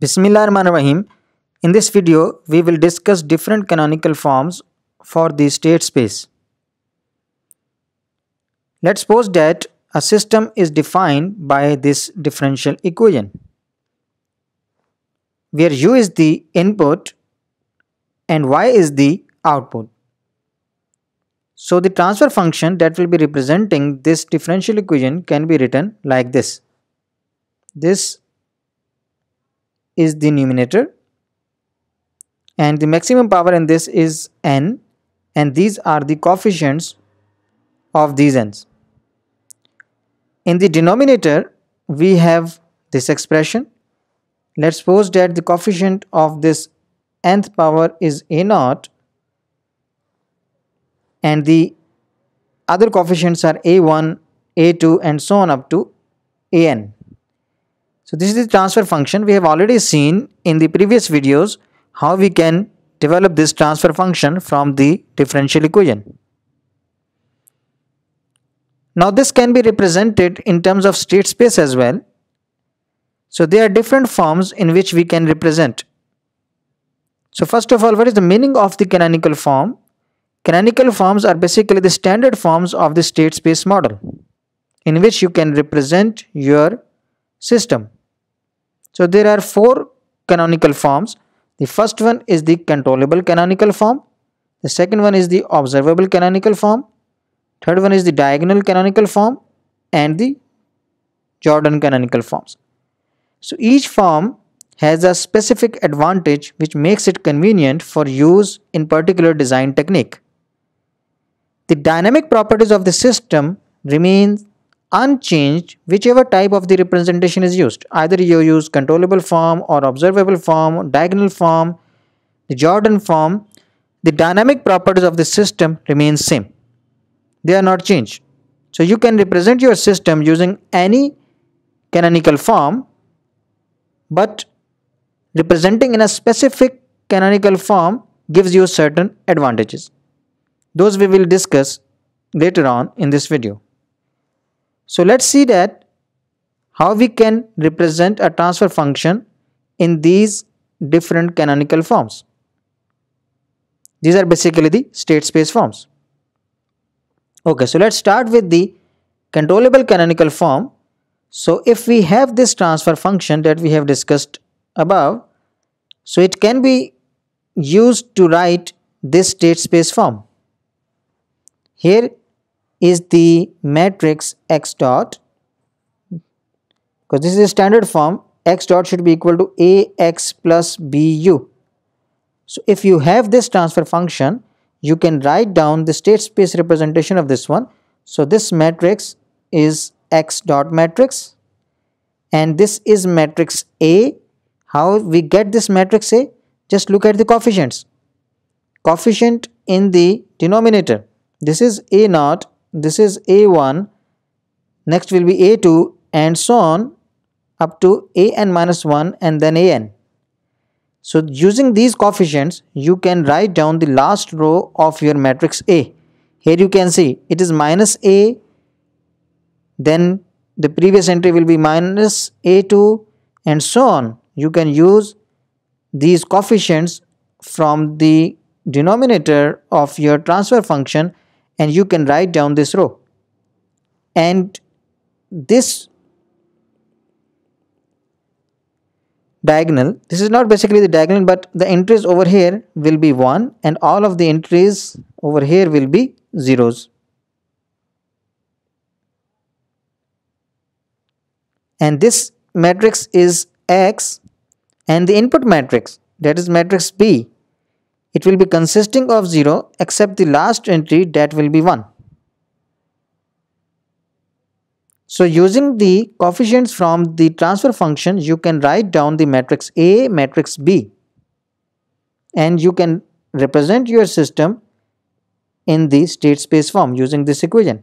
Bismillahirrahmanirrahim. In this video, we will discuss different canonical forms for the state space. Let's suppose that a system is defined by this differential equation, where u is the input and y is the output. So the transfer function that will be representing this differential equation can be written like this. This is the numerator and the maximum power in this is n and these are the coefficients of these n's. In the denominator we have this expression. Let's suppose that the coefficient of this nth power is a naught and the other coefficients are a1, a2 and so on up to an. So this is the transfer function. We have already seen in the previous videos how we can develop this transfer function from the differential equation. Now this can be represented in terms of state space as well. So there are different forms in which we can represent. So first of all, what is the meaning of the canonical form? Canonical forms are basically the standard forms of the state space model in which you can represent your system. So there are four canonical forms. The first one is the controllable canonical form. The second one is the observable canonical form. Third one is the diagonal canonical form and the Jordan canonical forms. So each form has a specific advantage which makes it convenient for use in particular design technique. The dynamic properties of the system remain unchanged whichever type of the representation is used. Either you use controllable form or observable form, diagonal form, the Jordan form, the dynamic properties of the system remain same. They are not changed. So you can represent your system using any canonical form but representing in a specific canonical form gives you certain advantages. Those we will discuss later on in this video. So let's see that how we can represent a transfer function in these different canonical forms. These are basically the state space forms. Okay, so let's start with the controllable canonical form. So if we have this transfer function that we have discussed above, so it can be used to write this state space form. Here is the matrix x dot because this is a standard form x dot should be equal to ax plus bu. So if you have this transfer function you can write down the state space representation of this one. So this matrix is x dot matrix and this is matrix A. How we get this matrix A? Just look at the coefficients. Coefficient in the denominator this is a naught this is a1 next will be a2 and so on up to an minus 1 and then an so using these coefficients you can write down the last row of your matrix a. Here you can see it is minus a then the previous entry will be minus a2 and so on. You can use these coefficients from the denominator of your transfer function and you can write down this row. And this diagonal this is not basically the diagonal but the entries over here will be 1 and all of the entries over here will be zeros. And this matrix is x and the input matrix that is matrix B it will be consisting of 0 except the last entry that will be 1. So using the coefficients from the transfer function you can write down the matrix A, matrix B and you can represent your system in the state space form using this equation.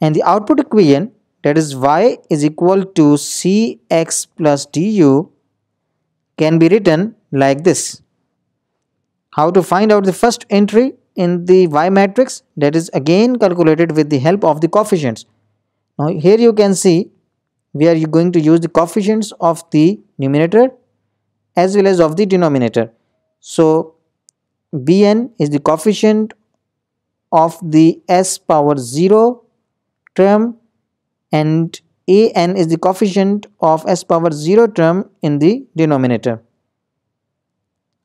And the output equation that is y is equal to cx plus du can be written like this how to find out the first entry in the Y matrix that is again calculated with the help of the coefficients. Now here you can see we are going to use the coefficients of the numerator as well as of the denominator. So Bn is the coefficient of the s power 0 term and an is the coefficient of s power 0 term in the denominator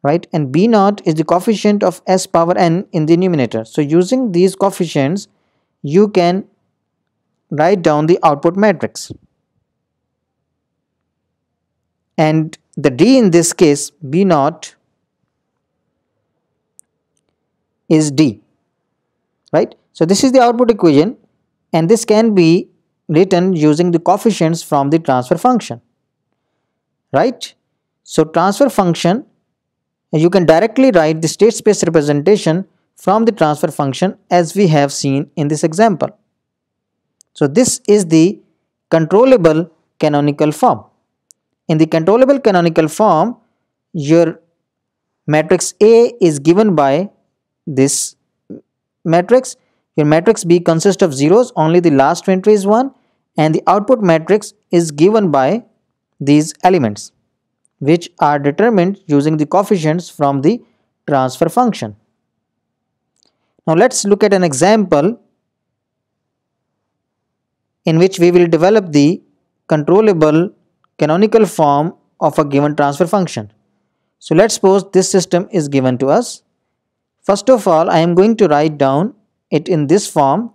right? And b naught is the coefficient of s power n in the numerator. So using these coefficients you can write down the output matrix. And the d in this case b naught is d right? So this is the output equation and this can be written using the coefficients from the transfer function right? So transfer function you can directly write the state space representation from the transfer function as we have seen in this example. So this is the controllable canonical form. In the controllable canonical form your matrix A is given by this matrix. Your matrix B consists of zeros only the last entry is 1 and the output matrix is given by these elements which are determined using the coefficients from the transfer function. Now let's look at an example in which we will develop the controllable canonical form of a given transfer function. So let's suppose this system is given to us. First of all, I am going to write down it in this form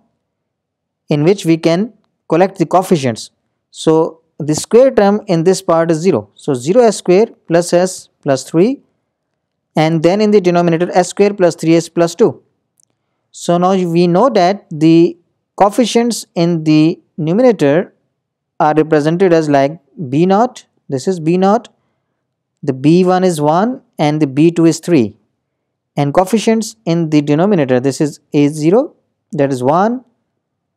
in which we can collect the coefficients. So the square term in this part is 0. So 0 s square plus s plus 3 and then in the denominator s square plus 3s plus 2. So now we know that the coefficients in the numerator are represented as like b naught, this is b naught, the b1 is 1 and the b2 is 3 and coefficients in the denominator this is a0 that is 1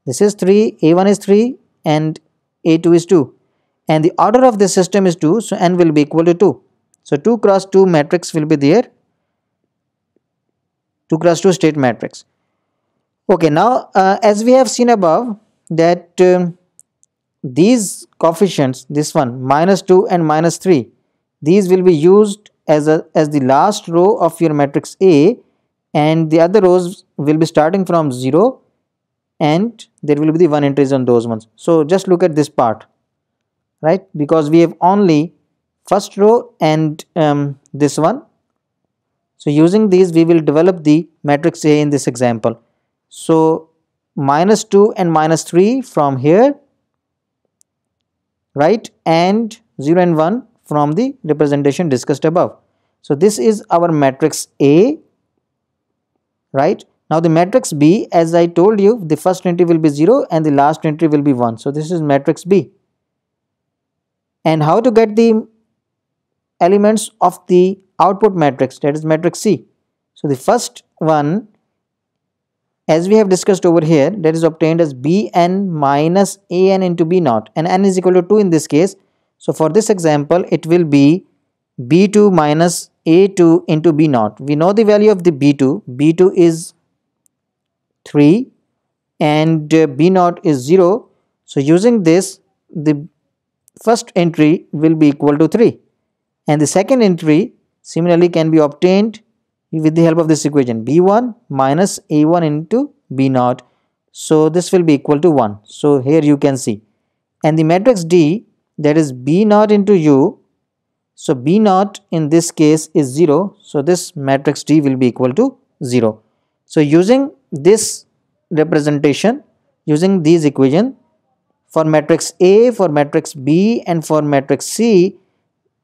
this is 3 a1 is 3 and a2 is 2 and the order of this system is 2 so n will be equal to 2 so 2 cross 2 matrix will be there. 2 cross 2 state matrix. Okay now uh, as we have seen above that um, these coefficients this one minus 2 and minus 3 these will be used as a as the last row of your matrix A and the other rows will be starting from 0 and there will be the one entries on those ones. So just look at this part right? Because we have only first row and um, this one. So using these we will develop the matrix A in this example. So minus 2 and minus 3 from here right? And 0 and 1 from the representation discussed above. So this is our matrix A right? Now the matrix B as I told you the first entry will be 0 and the last entry will be 1 so this is matrix B and how to get the elements of the output matrix that is matrix C. So the first one as we have discussed over here that is obtained as bn minus an into b naught and n is equal to 2 in this case. So for this example it will be b2 minus a2 into b naught. We know the value of the b2. b2 is 3 and uh, b naught is 0. So using this the first entry will be equal to 3 and the second entry similarly can be obtained with the help of this equation. B1 minus a1 into b0 so this will be equal to 1 so here you can see. And the matrix d that is b0 into u. So b0 in this case is 0 so this matrix d will be equal to 0 so using this representation using these equation for matrix A, for matrix B and for matrix C,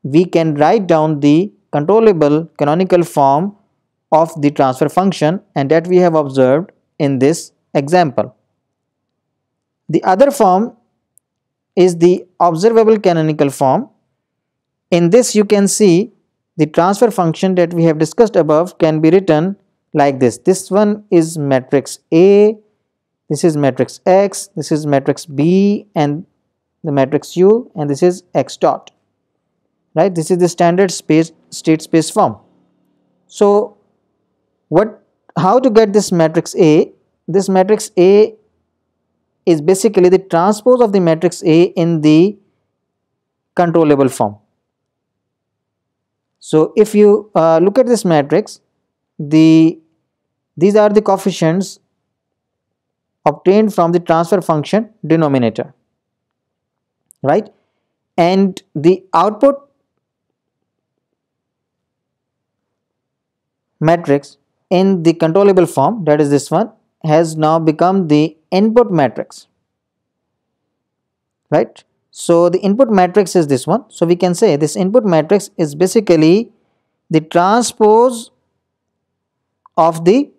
we can write down the controllable canonical form of the transfer function and that we have observed in this example. The other form is the observable canonical form. In this you can see the transfer function that we have discussed above can be written like this. This one is matrix A, this is matrix X, this is matrix B and the matrix U and this is X dot, right? This is the standard space state space form. So what, how to get this matrix A? This matrix A is basically the transpose of the matrix A in the controllable form. So if you uh, look at this matrix, the these are the coefficients obtained from the transfer function denominator, right? And the output matrix in the controllable form, that is this one, has now become the input matrix, right? So the input matrix is this one. So we can say this input matrix is basically the transpose of the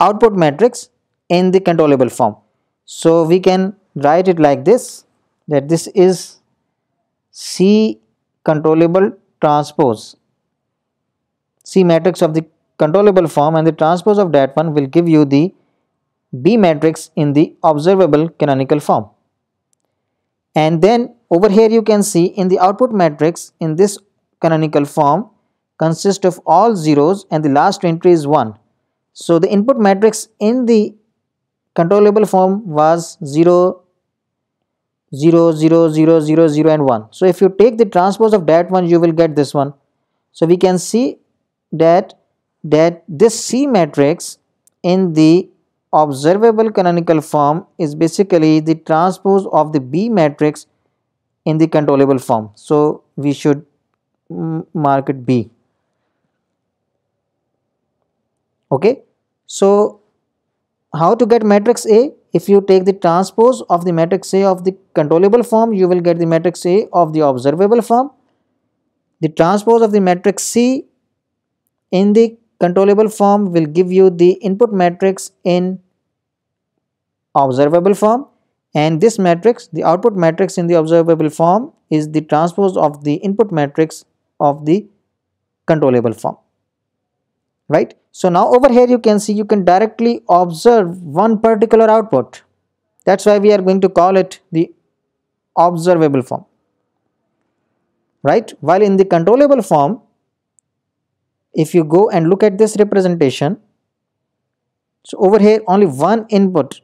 output matrix in the controllable form. So we can write it like this that this is C controllable transpose C matrix of the controllable form and the transpose of that one will give you the B matrix in the observable canonical form. And then over here you can see in the output matrix in this canonical form consists of all zeros and the last entry is 1. So the input matrix in the controllable form was 0, 0, 0, 0, 0, 0 and 1. So if you take the transpose of that one you will get this one. So we can see that that this C matrix in the observable canonical form is basically the transpose of the B matrix in the controllable form. So we should mark it B. Okay. So how to get matrix A? If you take the transpose of the matrix A of the controllable form, you will get the matrix A of the observable form. The transpose of the matrix C in the controllable form will give you the input matrix in observable form and this matrix the output matrix in the observable form is the transpose of the input matrix of the controllable form right? So now over here you can see you can directly observe one particular output. That's why we are going to call it the observable form right? While in the controllable form if you go and look at this representation so over here only one input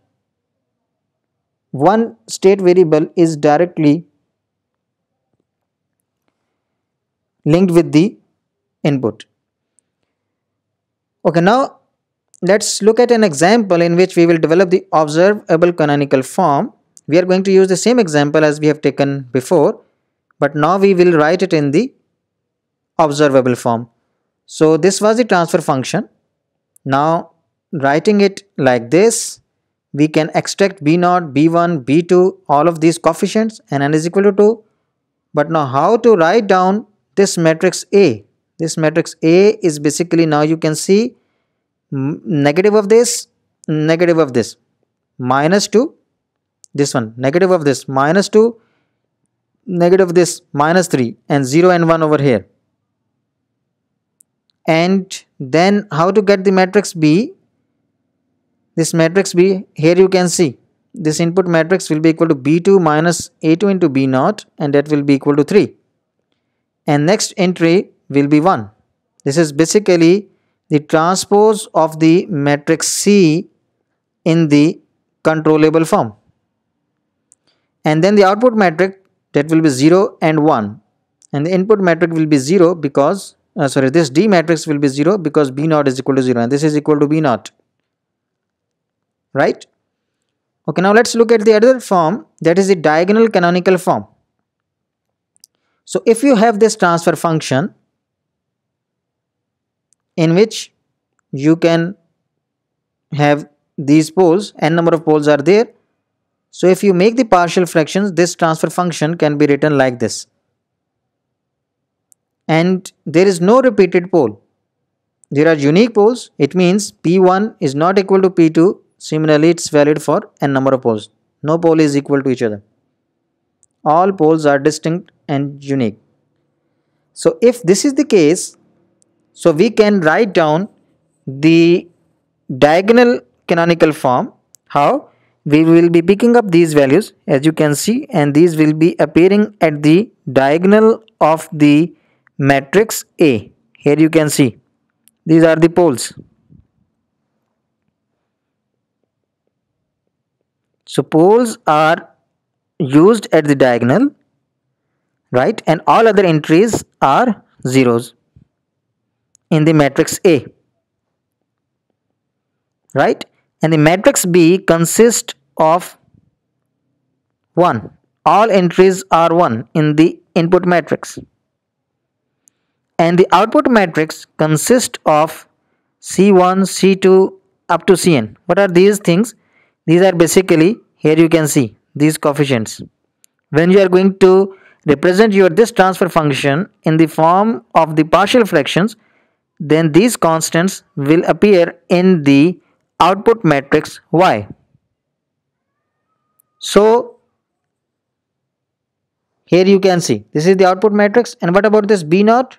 one state variable is directly linked with the input okay now let's look at an example in which we will develop the observable canonical form we are going to use the same example as we have taken before but now we will write it in the observable form so this was the transfer function. Now writing it like this, we can extract B0, B1, B2, all of these coefficients and n is equal to 2. But now how to write down this matrix A? This matrix A is basically now you can see negative of this, negative of this, minus 2, this one, negative of this, minus 2, negative of this, minus 3 and 0 and 1 over here. And then how to get the matrix B? This matrix B here you can see this input matrix will be equal to B2 minus A2 into B0 and that will be equal to 3 and next entry will be 1 this is basically the transpose of the matrix C in the controllable form. And then the output matrix that will be 0 and 1 and the input matrix will be 0 because uh, sorry this D matrix will be 0 because B naught is equal to 0 and this is equal to B naught. Right? Okay now let's look at the other form that is the diagonal canonical form. So if you have this transfer function in which you can have these poles n number of poles are there so if you make the partial fractions this transfer function can be written like this and there is no repeated pole. There are unique poles. It means P1 is not equal to P2. Similarly, it's valid for n number of poles. No pole is equal to each other. All poles are distinct and unique. So if this is the case, so we can write down the diagonal canonical form. How? We will be picking up these values as you can see and these will be appearing at the diagonal of the matrix A. Here you can see these are the poles. So poles are used at the diagonal, right? And all other entries are zeros in the matrix A, right? And the matrix B consists of 1. All entries are 1 in the input matrix. And the output matrix consists of C1, C2 up to Cn. What are these things? These are basically, here you can see these coefficients. When you are going to represent your this transfer function in the form of the partial fractions, then these constants will appear in the output matrix Y. So here you can see this is the output matrix and what about this B naught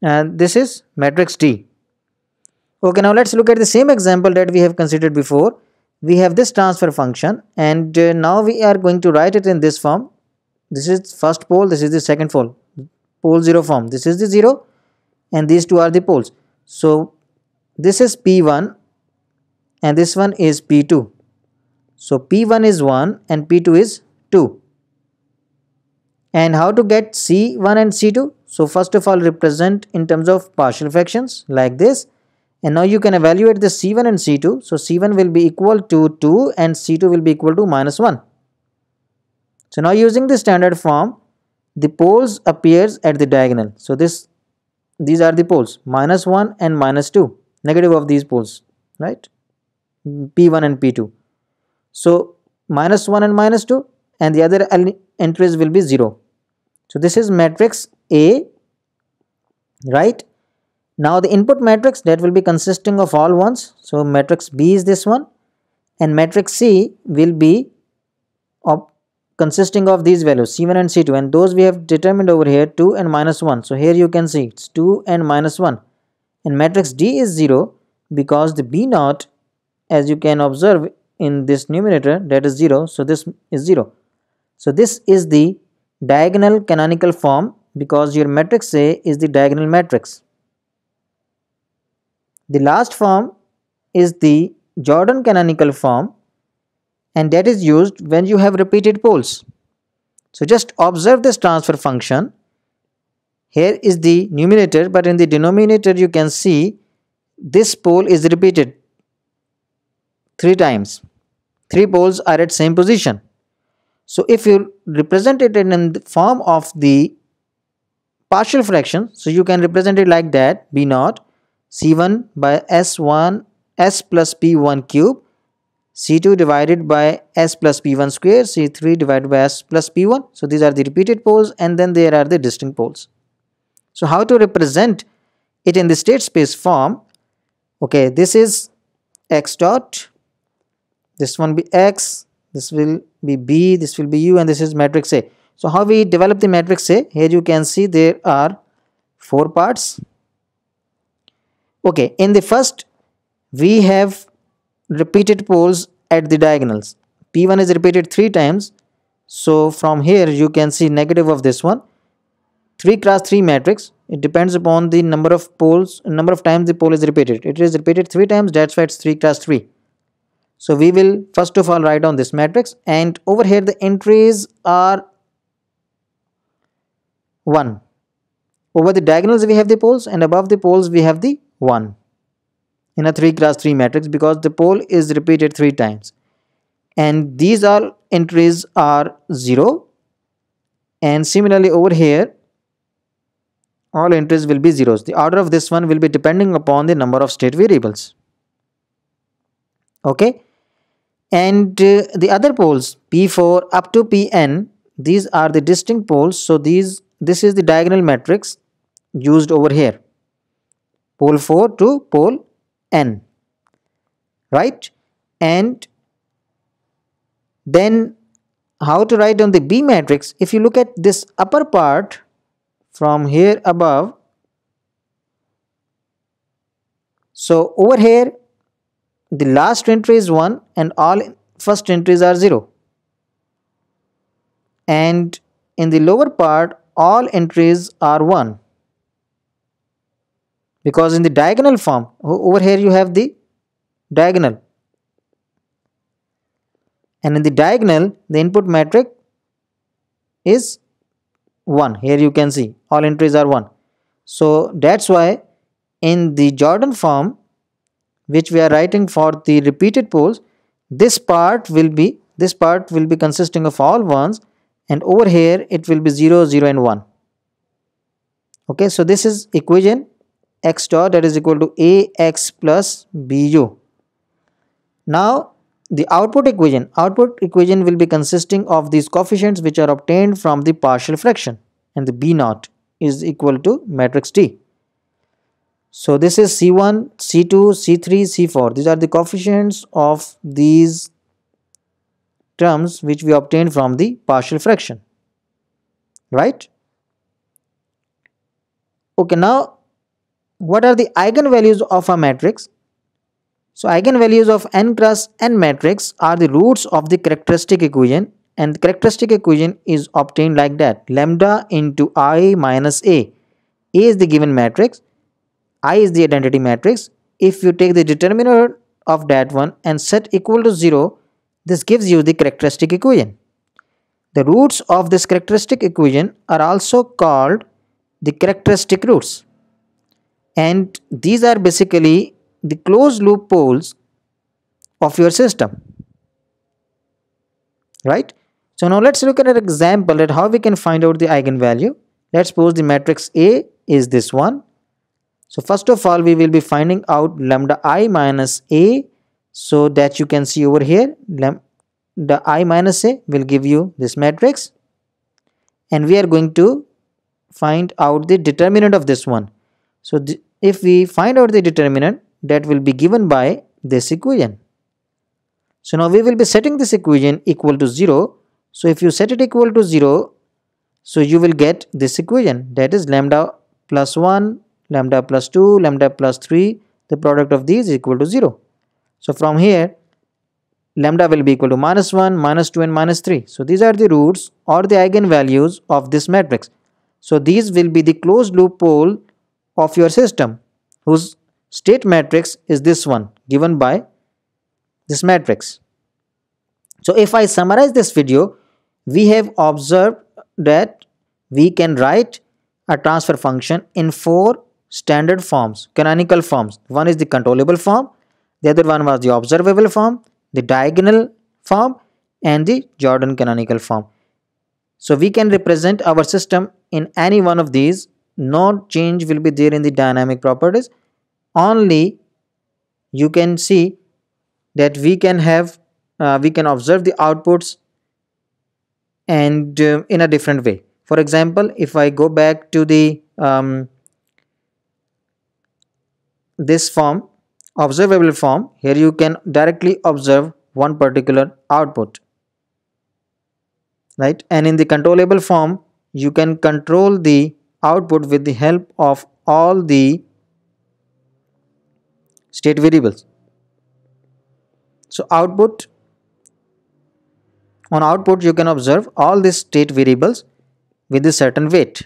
and this is matrix D. Okay now let's look at the same example that we have considered before. We have this transfer function and uh, now we are going to write it in this form. This is first pole, this is the second pole, pole 0 form. This is the 0 and these two are the poles. So this is P1 and this one is P2. So P1 is 1 and P2 is 2. And how to get C1 and C2? So first of all represent in terms of partial fractions like this. And now you can evaluate the C1 and C2. So C1 will be equal to 2 and C2 will be equal to minus 1. So now using the standard form, the poles appears at the diagonal. So this these are the poles. Minus 1 and minus 2 negative of these poles right? P1 and p2 so minus 1 and minus 2 and the other entries will be 0 so this is matrix a right? Now the input matrix that will be consisting of all ones. So matrix b is this one and matrix c will be consisting of these values c1 and c2 and those we have determined over here 2 and minus 1 so here you can see it's 2 and minus 1 and matrix d is 0 because the b naught as you can observe in this numerator that is 0 so this is 0 so this is the diagonal canonical form because your matrix A is the diagonal matrix. The last form is the Jordan canonical form and that is used when you have repeated poles. So just observe this transfer function. Here is the numerator but in the denominator you can see this pole is repeated three times. Three poles are at same position. So if you represent it in the form of the partial fraction, so you can represent it like that b naught c1 by s1 s plus p1 cube C2 divided by S plus P1 square, C3 divided by S plus P1. So these are the repeated poles and then there are the distinct poles. So how to represent it in the state space form? Okay, this is X dot, this one be X, this will be B, this will be U and this is matrix A. So how we develop the matrix A? Here you can see there are four parts. Okay, in the first we have repeated poles at the diagonals. P1 is repeated 3 times. So from here you can see negative of this one. 3 cross 3 matrix. It depends upon the number of poles, number of times the pole is repeated. It is repeated 3 times, that's why it's 3 cross 3. So we will first of all write down this matrix and over here the entries are 1. Over the diagonals we have the poles and above the poles we have the 1 in a 3 cross 3 matrix because the pole is repeated 3 times. And these all entries are 0 and similarly over here all entries will be zeros. The order of this one will be depending upon the number of state variables. Okay? And uh, the other poles p4 up to pn these are the distinct poles. So these this is the diagonal matrix used over here. Pole 4 to pole n right? And then how to write down the B matrix? If you look at this upper part from here above so over here the last entry is 1 and all first entries are 0 and in the lower part all entries are 1 because in the diagonal form over here you have the diagonal. And in the diagonal the input matrix is 1 here you can see all entries are 1 so that's why in the Jordan form which we are writing for the repeated poles this part will be this part will be consisting of all ones and over here it will be 0 0 and 1 okay so this is equation x dot that is equal to ax plus bu now the output equation. Output equation will be consisting of these coefficients which are obtained from the partial fraction and the b naught is equal to matrix D. So this is c1 c2 c3 c4 these are the coefficients of these terms which we obtained from the partial fraction. Right? Okay now what are the eigenvalues of a matrix so eigenvalues of n cross n matrix are the roots of the characteristic equation and the characteristic equation is obtained like that lambda into i minus a a is the given matrix i is the identity matrix if you take the determinant of that one and set equal to 0 this gives you the characteristic equation. The roots of this characteristic equation are also called the characteristic roots. And these are basically the closed loop poles of your system. Right? So now let's look at an example at how we can find out the eigenvalue. Let's suppose the matrix A is this one. So first of all, we will be finding out lambda i minus A so that you can see over here the i minus a will give you this matrix and we are going to find out the determinant of this one so if we find out the determinant that will be given by this equation. So now we will be setting this equation equal to 0 so if you set it equal to 0 so you will get this equation. That is lambda plus 1 lambda plus 2 lambda plus 3 the product of these is equal to 0 so from here, lambda will be equal to minus 1, minus 2 and minus 3. So these are the roots or the eigenvalues of this matrix. So these will be the closed loop pole of your system whose state matrix is this one given by this matrix. So if I summarize this video, we have observed that we can write a transfer function in four standard forms, canonical forms. One is the controllable form, the other one was the observable form, the diagonal form and the Jordan canonical form. So we can represent our system in any one of these. No change will be there in the dynamic properties. Only you can see that we can have, uh, we can observe the outputs and uh, in a different way. For example, if I go back to the um, this form observable form here you can directly observe one particular output right and in the controllable form you can control the output with the help of all the state variables so output on output you can observe all these state variables with a certain weight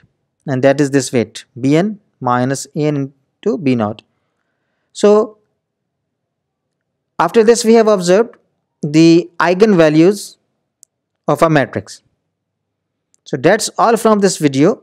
and that is this weight bn minus an into b naught so after this, we have observed the eigenvalues of a matrix. So that's all from this video.